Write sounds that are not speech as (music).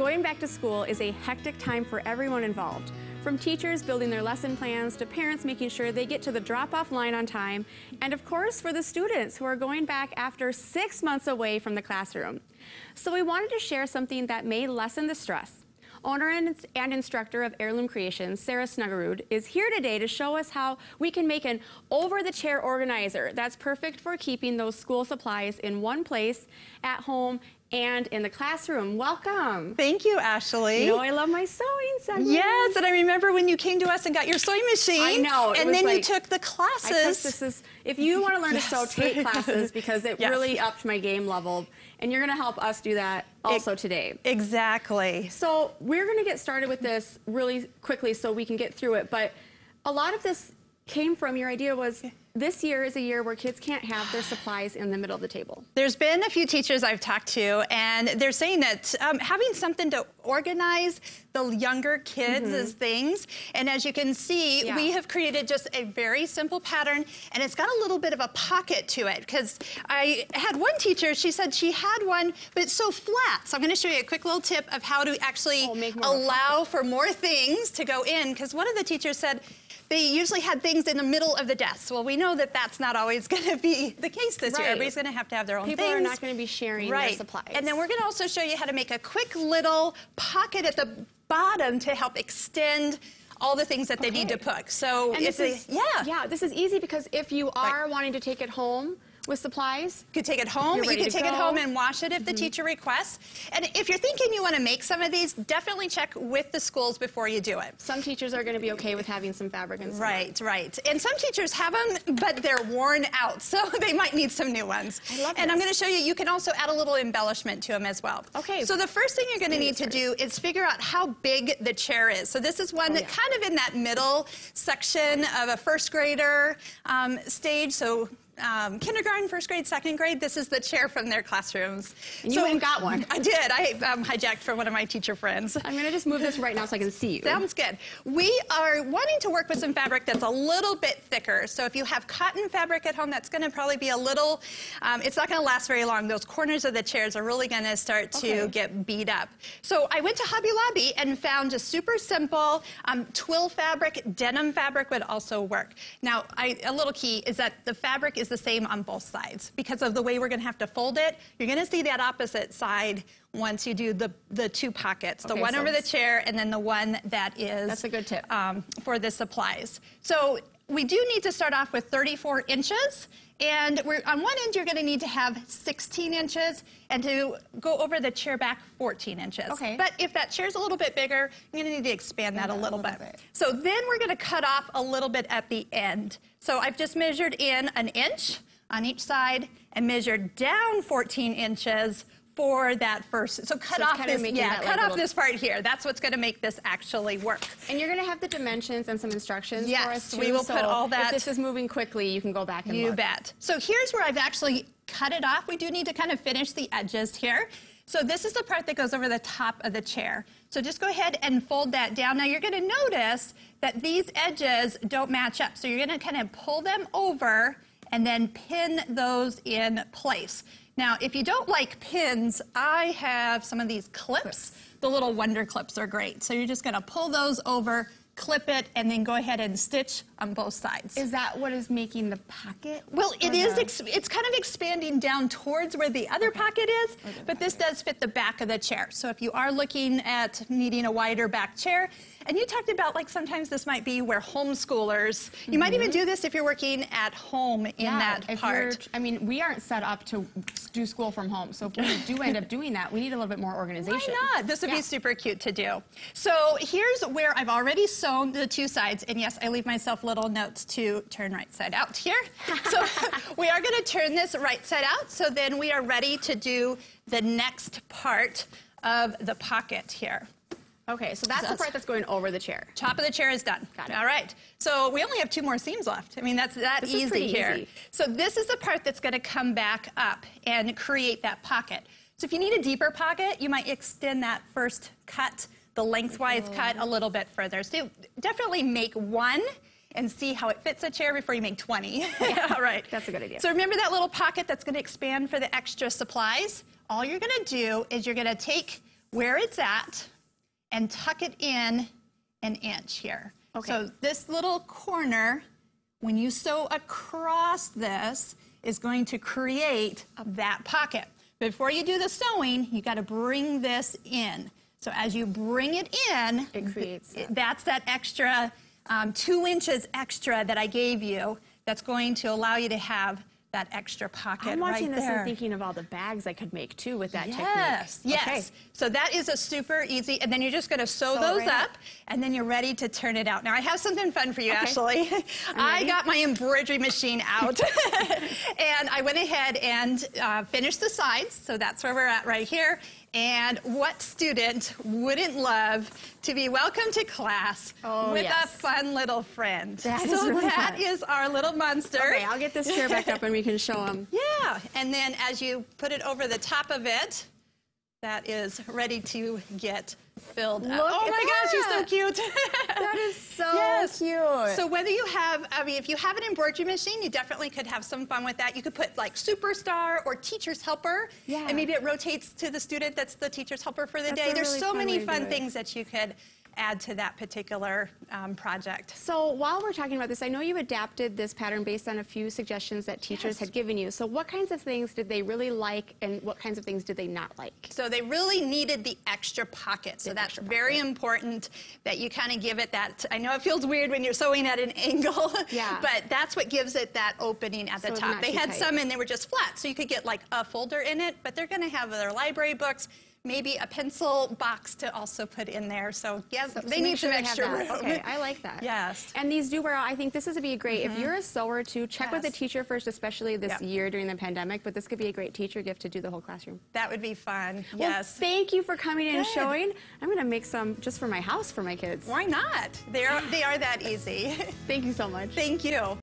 Going back to school is a hectic time for everyone involved. From teachers building their lesson plans to parents making sure they get to the drop-off line on time, and of course for the students who are going back after six months away from the classroom. So we wanted to share something that may lessen the stress. Owner and, instructor of Heirloom Creations, Sarah Snuggerud, is here today to show us how we can make an over-the-chair organizer that's perfect for keeping those school supplies in one place, at home, and in the classroom. Welcome. Thank you, Ashley. You know I love my sewing segment. Yes, and I remember when you came to us and got your sewing machine. I know. And then like, you took the classes. I took this is, if you want to learn yes. (laughs) to sew, take classes because it yes. really upped my game level. And you're going to help us do that also it, today. Exactly. So we're going to get started with this really quickly so we can get through it. But a lot of this came from your idea was this year is a year where kids can't have their supplies in the middle of the table. There's been a few teachers I've talked to, and they're saying that um, having something to organize the younger kids' mm -hmm. things, and as you can see, yeah. we have created just a very simple pattern, and it's got a little bit of a pocket to it, because I had one teacher, she said she had one, but it's so flat. So I'm gonna show you a quick little tip of how to actually oh, allow for more things to go in, because one of the teachers said, they usually had things in the middle of the desk. Well, we know that that's not always (laughs) going to be the case this right. year. Everybody's going to have to have their own People things. People are not going to be sharing right. their supplies. And then we're going to also show you how to make a quick little pocket at the bottom to help extend all the things that they okay. need to put. So and this is, yeah. Yeah, this is easy because if you are right. wanting to take it home, with supplies. You could take it home. You could take go. it home and wash it if mm -hmm. the mm-hmm. teacher requests. And if you're thinking you want to make some of these, definitely check with the schools before you do it. Some teachers are going to be okay with having some fabric and Right, right. And some teachers have them, but they're worn out, (laughs) so they might need some new ones. I love And I'm going to show you, you can also add a little embellishment to them as well. Okay. So the first thing you're going to need to do is figure out how big the chair is. So this is one oh, that yeah. kind of in that middle section of a first grader um, stage. So um, kindergarten, first grade, second grade. This is the chair from their classrooms. And you so, even got one. (laughs) I did. I um, hijacked from one of my teacher friends. I'm going to just move this right now so I can see you. Sounds good. We are wanting to work with some fabric that's a little bit thicker. So if you have cotton fabric at home, that's going to probably be a little, um, it's not going to last very long. Those corners of the chairs are really going to start to okay. get beat up. So I went to Hobby Lobby and found a super simple um, twill fabric. Denim fabric would also work. Now, I, a little key is that the fabric is the same on both sides. Because of the way we're going to have to fold it, you're going to see that opposite side once you do the, the two pockets, the one so over the chair and then the one that is That's a good tip. Um, for the supplies. So we do need to start off with 34 inches. And on one end, you're going to need to have 16 inches, and to go over the chair back, 14 inches. Okay. But if that chair's a little bit bigger, you're going to need to expand that a little, little bit. bit. So then we're going to cut off a little bit at the end. So I've just measured in an inch on each side and measured down 14 inches for that first. So cut so off this, yeah, cut like off this part here. That's what's going to make this actually work. And you're going to have the dimensions and some instructions yes, for us too. we will so put all that. If this is moving quickly, you can go back and you look. bet. So here's where I've actually cut it off. We do need to kind of finish the edges here. So this is the part that goes over the top of the chair. So just go ahead and fold that down. Now you're going to notice that these edges don't match up. So you're going to kind of pull them over and then pin those in place. Now, if you don't like pins, I have some of these clips. The little Wonder Clips are great. So you're just gonna pull those over, clip it, and then go ahead and stitch on both sides. Is that what is making the pocket? Well, it is. it's kind of expanding down towards where the other okay. pocket is, but this does fit the back of the chair. So if you are looking at needing a wider back chair, and you talked about like sometimes this might be where homeschoolers, mm -hmm. you might even mm-hmm. do this if you're working at home in yeah, that part. I mean, we aren't set up to do school from home. So if we do end up doing that, we need a little bit more organization. Why not? This would yeah. be super cute to do. So here's where I've already sewn the two sides. And yes, I leave myself little notes to turn right side out here. so (laughs) we are going to turn this right side out. So then we are ready to do the next part of the pocket here. Okay, so that's, that's, the part that's going over the chair. Top of the chair is done. Got it. All right. So we only have two more seams left. I mean, that's that this easy here. Easy. So this is the part that's going to come back up and create that pocket. So if you need a deeper pocket, you might extend that first cut, the lengthwise oh. cut, a little bit further. So definitely make one and see how it fits a chair before you make 20. Yeah, (laughs) all right. That's a good idea. So remember that little pocket that's going to expand for the extra supplies? All you're going to do is you're going to take where it's at and tuck it in an inch here. Okay. So this little corner, when you sew across this, is going to create that pocket. Before you do the sewing, you got to bring this in. So as you bring it in, It creates that. that's that extra um, two inches extra that I gave you. That's going to allow you to have that extra pocket I'm watching right this there. and thinking of all the bags I could make too with that Yes, technique. yes. Okay. So that is a super easy, and then you're just going to sew Sew those right up, up. and then you're ready to turn it out. Now I have something fun for you, Okay. Ashley. (laughs) (laughs) I got my embroidery machine out, (laughs) and I went ahead and uh, finished the sides. So that's where we're at right here. And what student wouldn't love to be welcome to class Oh, with a fun little friend? That is so really that fun. is our little monster. Okay, I'll get this chair back up and we can show them. (laughs) Yeah, and then as you put it over the top of it, that is ready to get filled up. Look oh at my gosh, she's so cute. That is so (laughs) Yes. cute. So whether you have, I mean, if you have an embroidery machine, you definitely could have some fun with that. You could put like superstar or teacher's helper, Yeah. and maybe it rotates to the student that's the teacher's helper for the That's day. There's really so many fun things that you could add to that particular um, project. So while we're talking about this, I know you adapted this pattern based on a few suggestions that teachers Yes. had given you. So what kinds of things did they really like and what kinds of things did they not like? So they really needed the extra pocket. So that's very pocket. important that you kind of give it that. I know it feels weird when you're sewing at an (laughs) angle, Yeah. but that's what gives it that opening at So the top. They had tight. some and they were just flat, so you could get like a folder in it, but they're going to have their library books. Maybe a pencil box to also put in there. So yes, So they make need sure some extra room. Okay, I like that. Yes. And these do wear out. I think this is a be great. If mm-hmm. you're a sewer too, check with the teacher first, especially this Yep. year during the pandemic. But this could be a great teacher gift to do the whole classroom. That would be fun. Well, yes. thank you for coming in and showing. I'm going to make some just for my house for my kids. Why not? They are, they are that easy. (laughs) Thank you so much. Thank you.